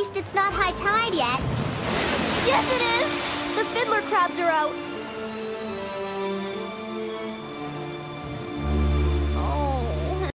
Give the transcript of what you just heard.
least it's not high tide yet. Yes, it is! The fiddler crabs are out.